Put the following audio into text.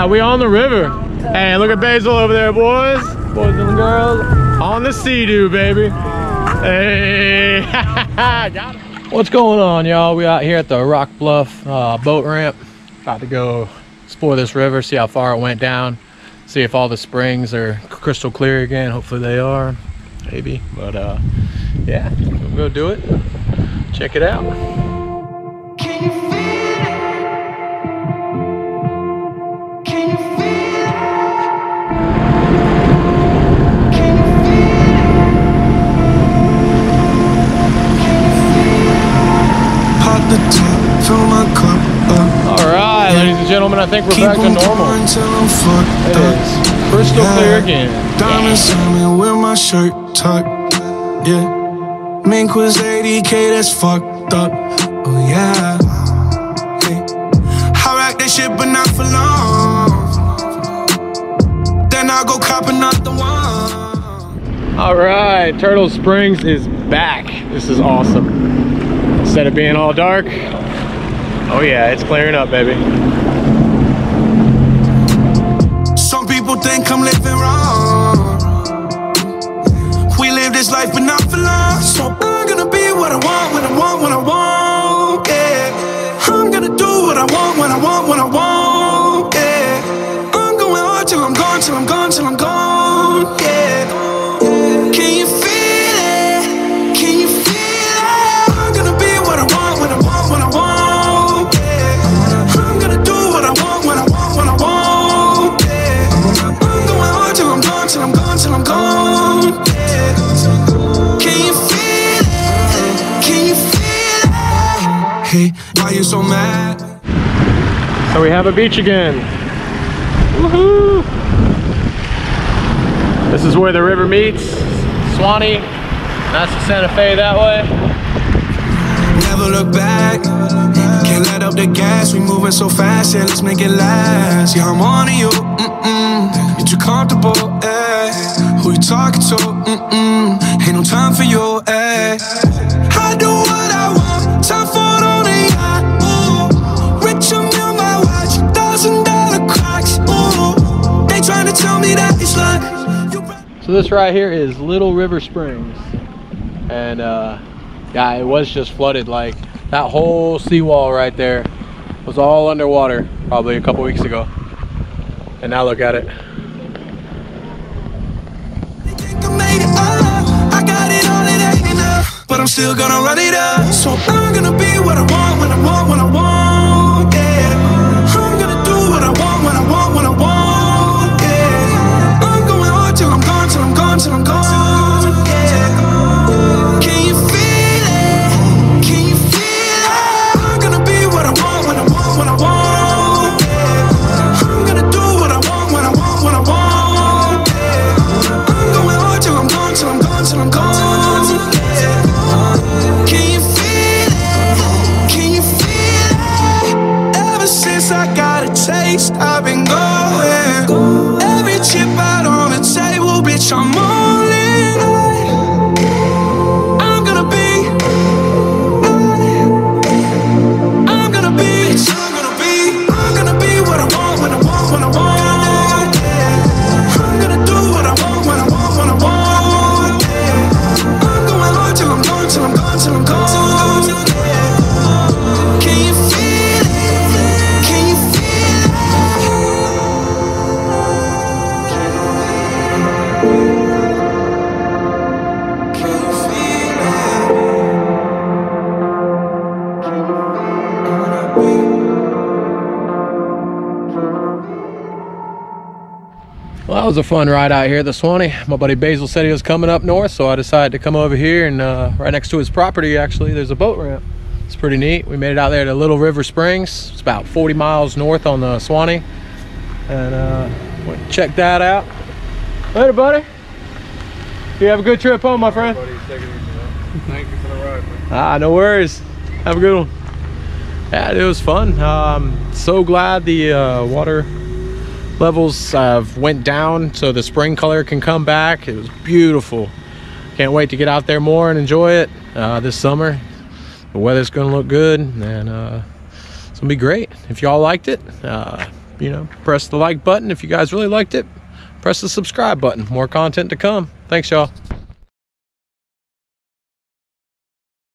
Yeah, we on the river. Hey, look at Basil over there, boys. Boys and girls. On the sea-doo, baby. Hey, got it. What's going on, y'all? We out here at the Rock Bluff uh, boat ramp. About to go explore this river, see how far it went down, see if all the springs are crystal clear again. Hopefully they are, maybe. But uh, yeah, we'll go do it. Check it out. Uh, All right, ladies and gentlemen, I think we're back to normal. pouring till I'm fucked It up. is crystal clear again. Diamonds on me with my shirt tucked. Yeah. Mink was 80k, that's fucked up. Oh yeah. Hey. I rock that shit, but not for long. Then I'll go cop another one. All right, Turtle Springs is back. This is awesome. Instead of being all dark, oh yeah, it's clearing up, baby. Some people think I'm living wrong. We live this life, but not for long. So I'm gonna be what I want, when I want, when I want. Yeah. I'm gonna do what I want, when I want, when I want. Why you so mad? So we have a beach again. Woohoo! This is where the river meets. Suwannee. That's the Santa Fe that way. Never look back. Can't let up the gas. We moving so fast. Yeah, let's make it last. Yeah, I'm on to you. Mm-mm. You're too comfortable. Eh. Who you talking to? Mm-mm. Ain't no time for you. Eh. So this right here is Little River Springs. And uh, yeah, it was just flooded. Like that whole seawall right there was all underwater probably a couple weeks ago. And now look at it. I'm still gonna run it up. So till I'm gone. Was a fun ride out here at the Suwannee. My buddy Basil said he was coming up north, so I decided to come over here and uh, right next to his property, actually, there's a boat ramp. It's pretty neat. We made it out there to Little River Springs. It's about 40 miles north on the Suwannee. And uh, went and check that out. Later, buddy. You have a good trip home, my friend. Thank you for the ride, man. Ah, no worries. Have a good one. Yeah, it was fun. Um, so glad the uh, water levels uh, went down so the spring color can come back. It was beautiful. Can't wait to get out there more and enjoy it uh, this summer. The weather's gonna look good and uh, it's gonna be great. If y'all liked it, uh, you know, press the like button if you guys really liked it. Press the subscribe button. More content to come. Thanks, y'all.